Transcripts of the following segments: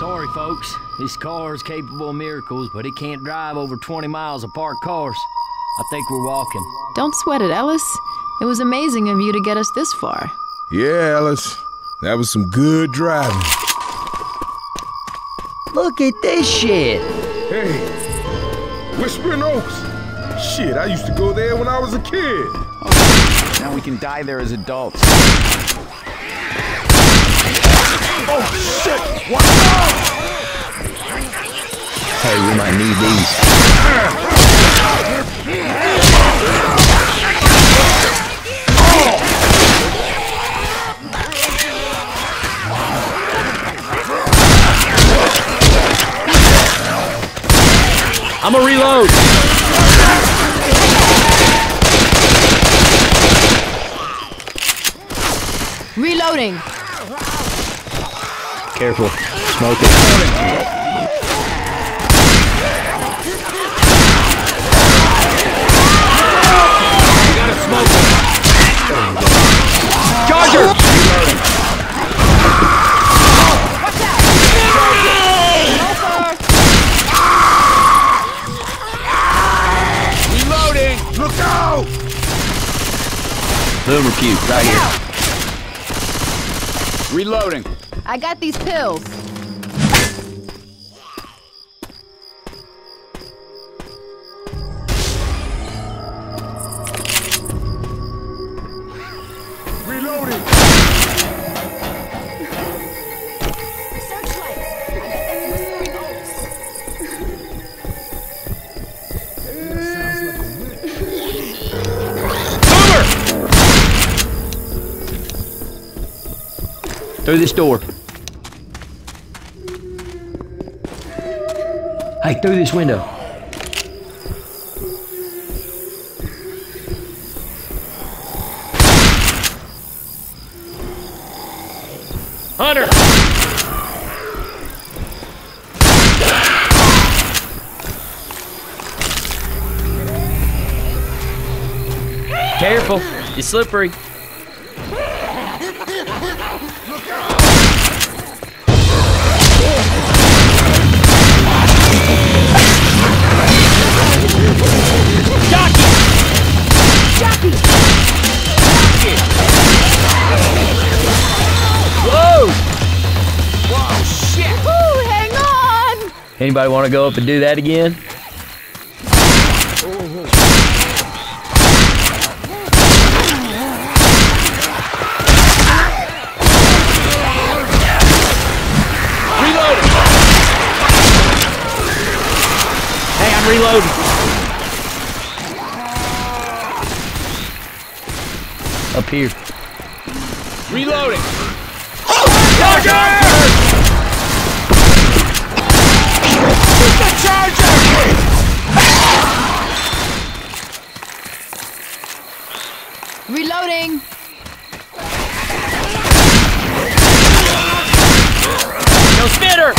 Sorry, folks. This car is capable of miracles, but it can't drive over 20 miles of parked cars. I think we're walking. Don't sweat it, Ellis. It was amazing of you to get us this far. Yeah, Ellis. That was some good driving. Look at this shit. Hey, Whispering Oaks. Shit, I used to go there when I was a kid. Now we can die there as adults. Oh, shit! Watch out! Hey, we might need these. I'm a reload. Reloading! Careful. Smoke it. Charger! Reloading! Look out! Boomer cube, right here. Reloading. I got these pills. Through this door. Hey, through this window. Hunter! Careful, it's slippery. Anybody want to go up and do that again? Reloading! Hey, I'm reloading. Up Reloading! No spitter!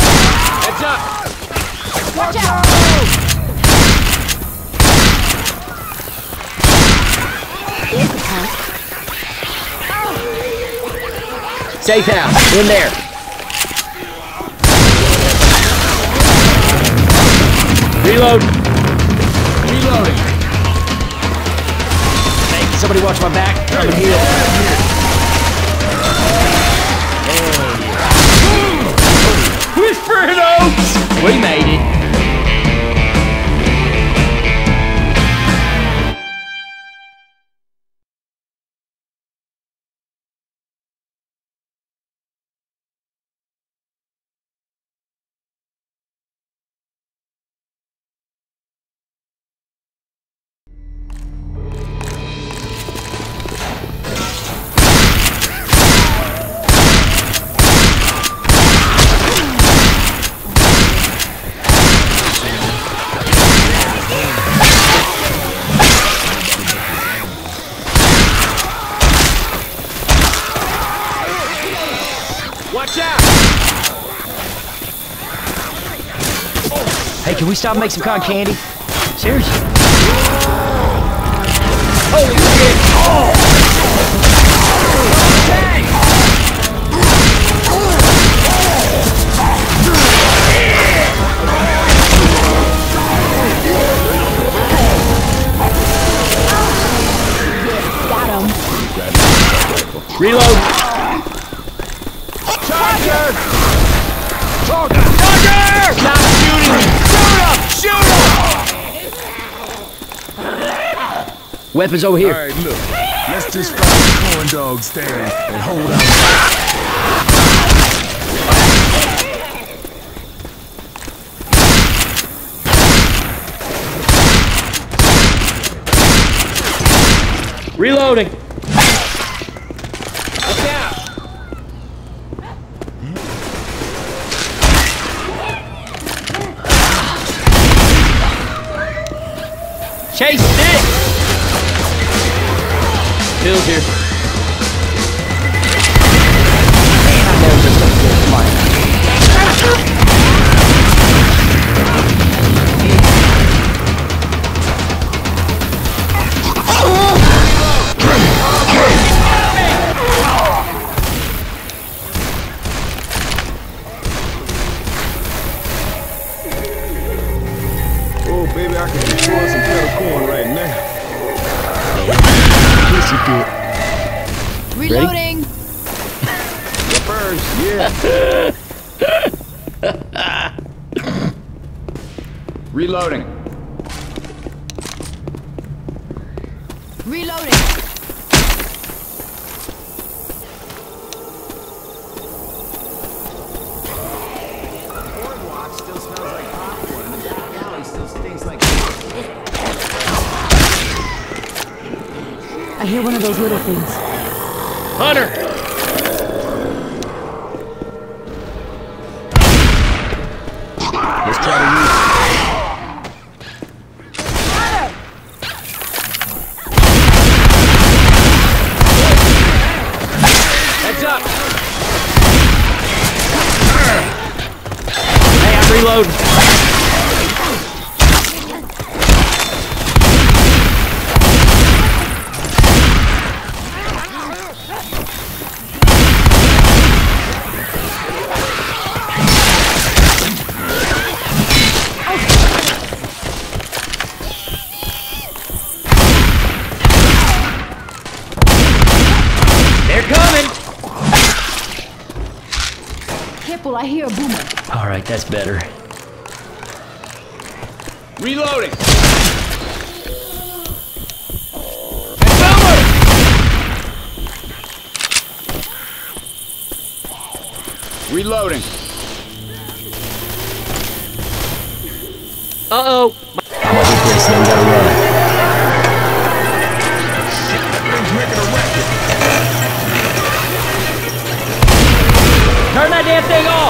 Heads up! Watch out! Safe house. In there. Reload. Reloading! Hey, somebody watch my back. I'm in we stop and make some cotton candy? Seriously? Holy shit! Reload! Charger! Charger! Charger! Stop shooting! Shoot him! Weapons over here. right, look. Let's just find the corn dog stand and hold out. Reloading. Reloading. Reloading. boardwalk still smells like popcorn, and the back alley still stinks like. I hear one of those little things. Hunter! I hear a boomer. All right, that's better. Reloading! Reloading. Uh-oh. I'm gonna hit this, then we gotta run. things making a racket. Turn that damn thing off!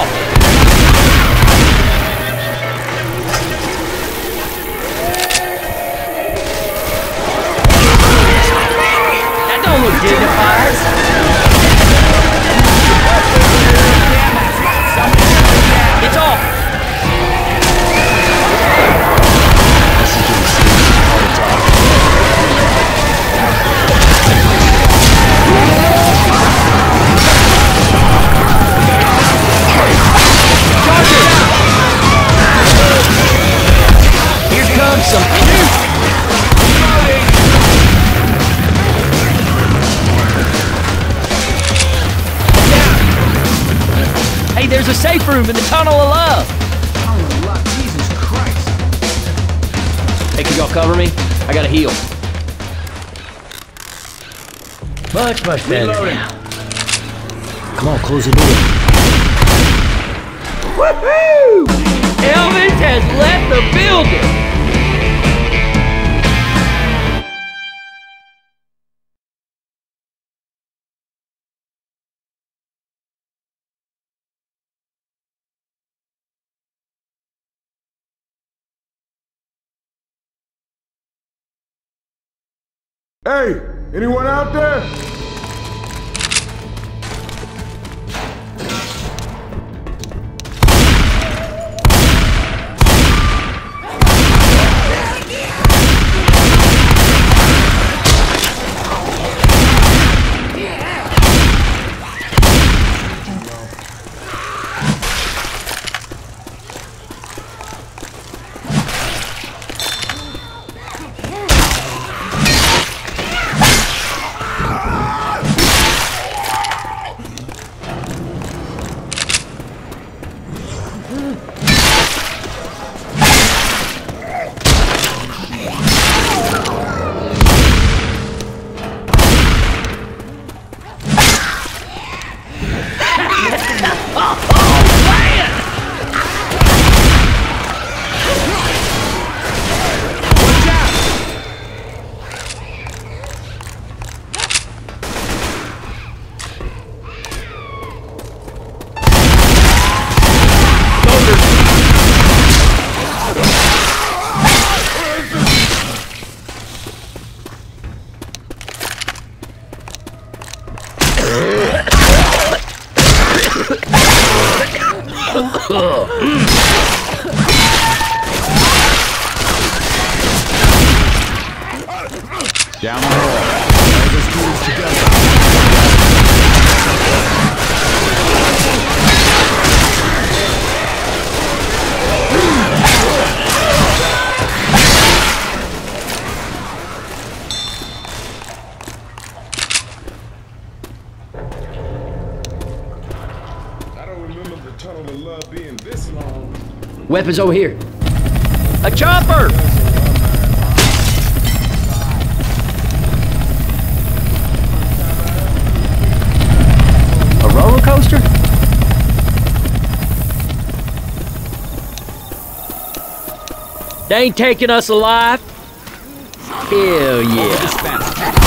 Y'all cover me? I gotta heal. Much, much better Reloading. now. Come on, close the door. Woohoo! Elvis has left the building! Hey, anyone out there? Weapons over here. A chopper! A roller coaster? They ain't taking us alive. Hell yeah.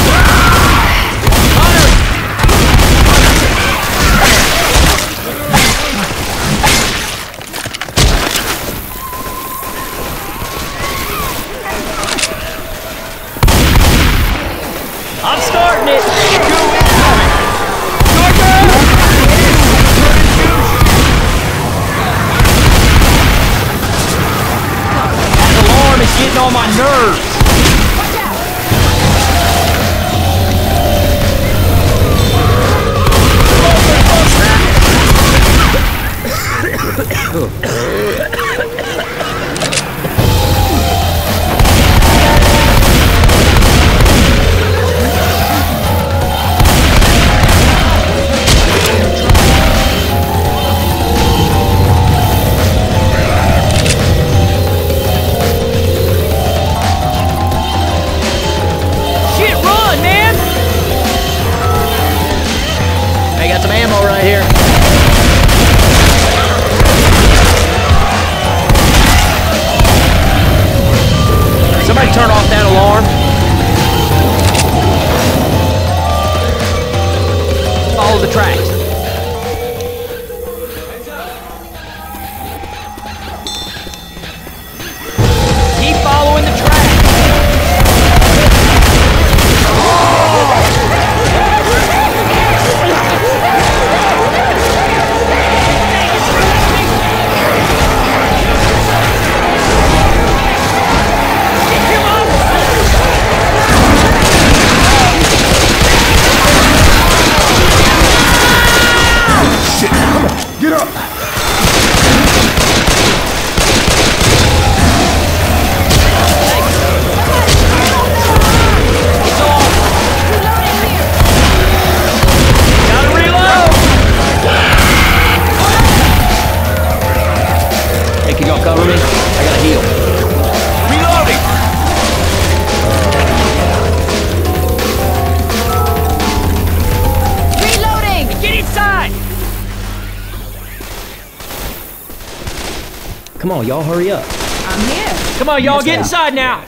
Come on, y'all, hurry up. I'm here. Come on, y'all, get inside now.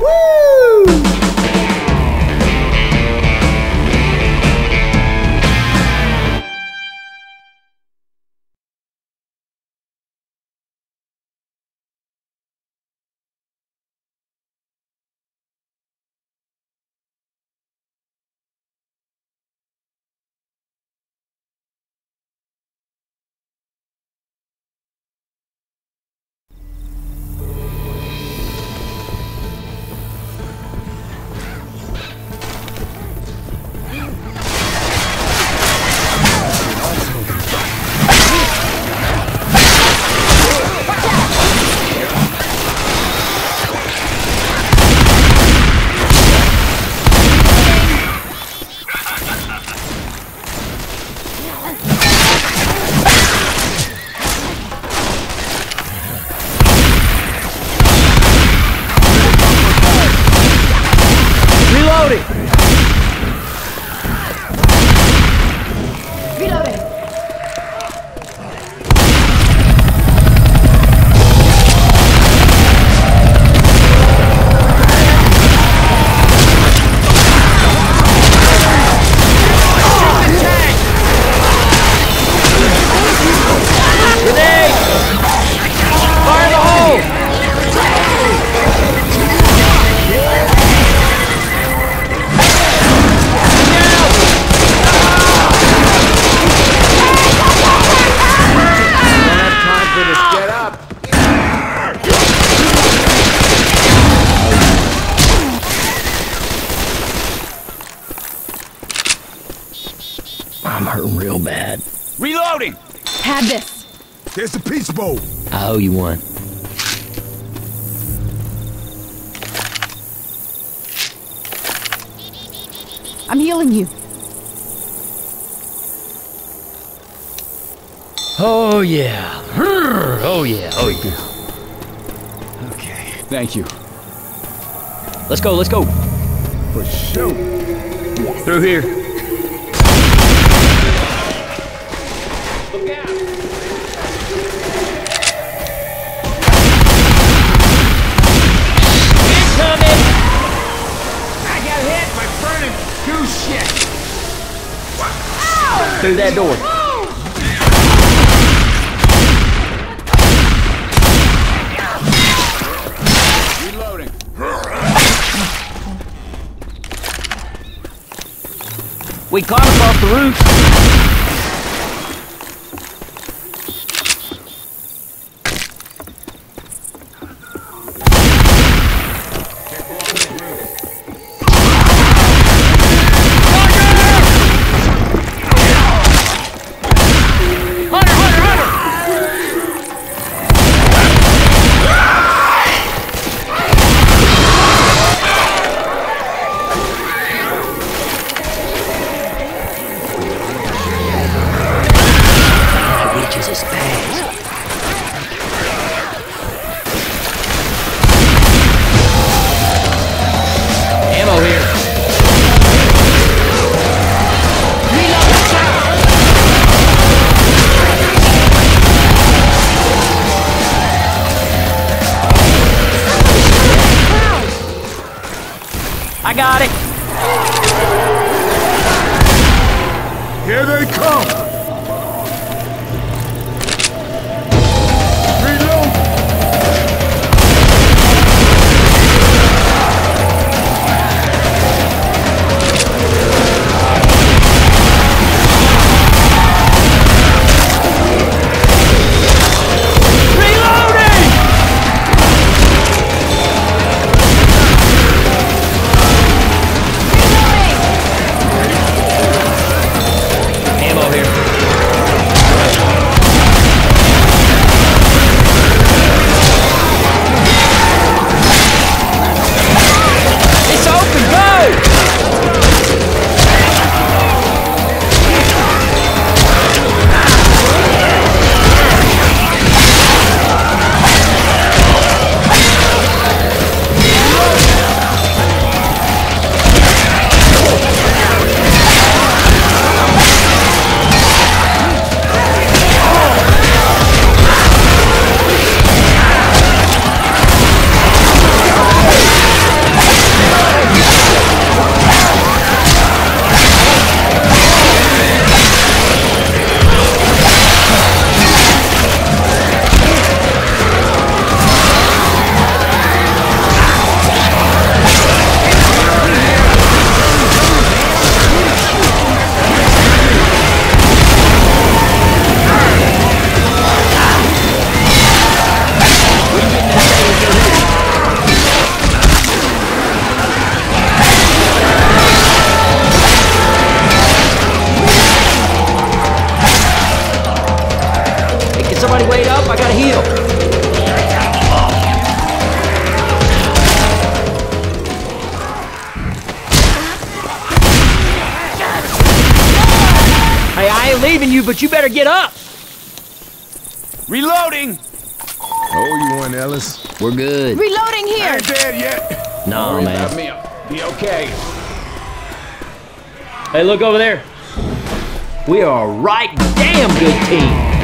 Woo! There's the Peach Bowl. I owe you one. I'm healing you. Oh yeah. Oh yeah. Oh yeah. Okay, thank you. Let's go. Let's go. For sure. Through here. Incoming! Shit. Through that door. We climb across the roof. Hey, wait up? I gotta heal. Hey, I ain't leaving you, but you better get up! Reloading. Oh, you one, Ellis. We're good. Reloading here. Ain't dead yet. No, Worry man. about me. I'll Be okay. Hey, look over there. We are a right damn good team.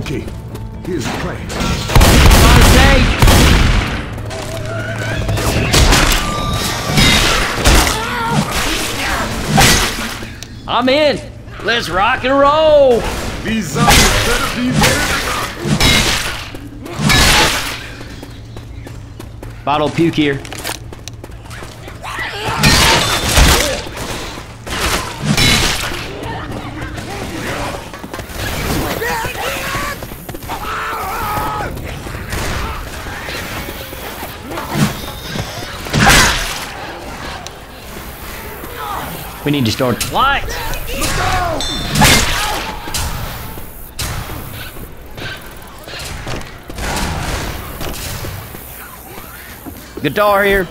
Okay, here's the plan. I'm in. Let's rock and roll. These zombies better be there. Bottle puke here. We need to start lights. Guitar here.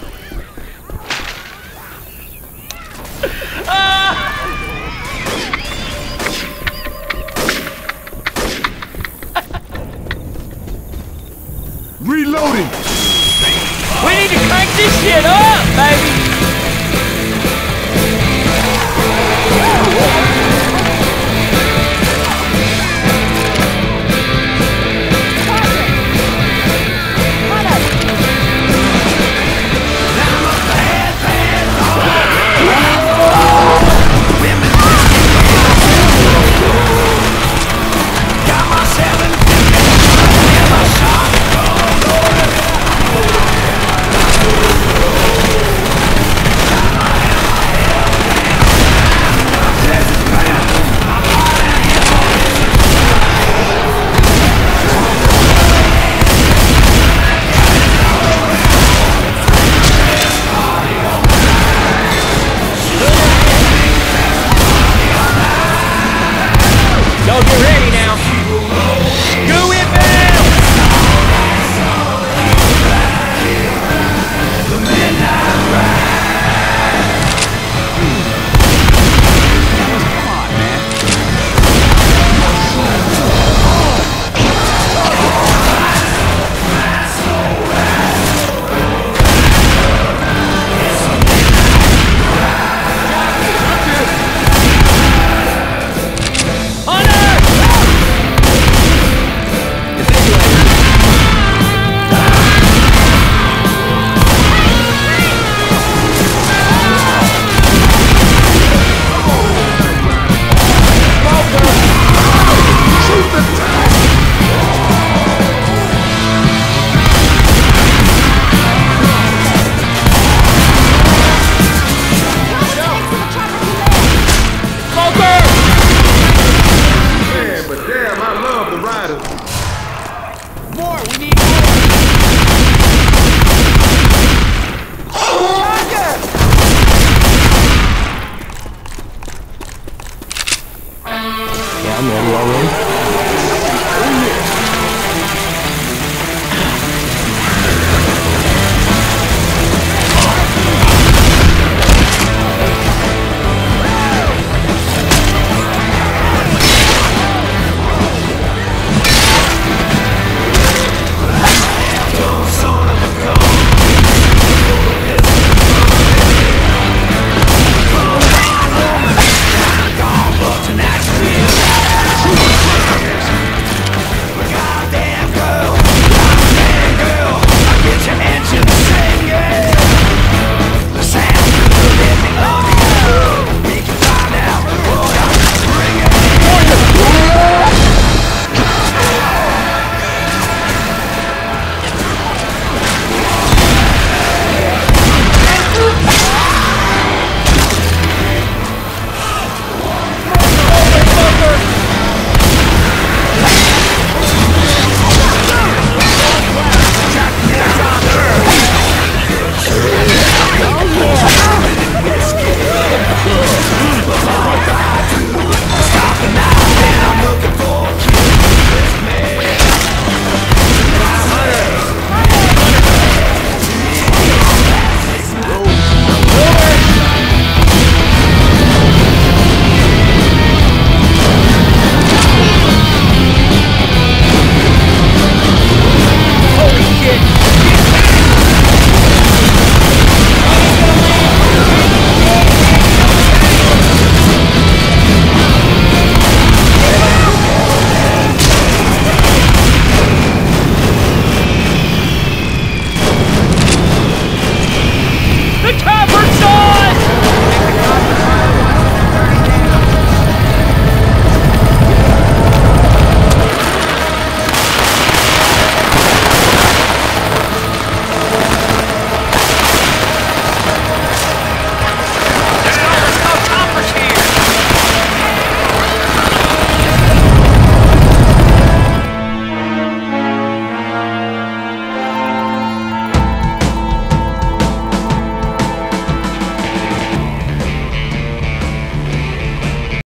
down there, Lauren.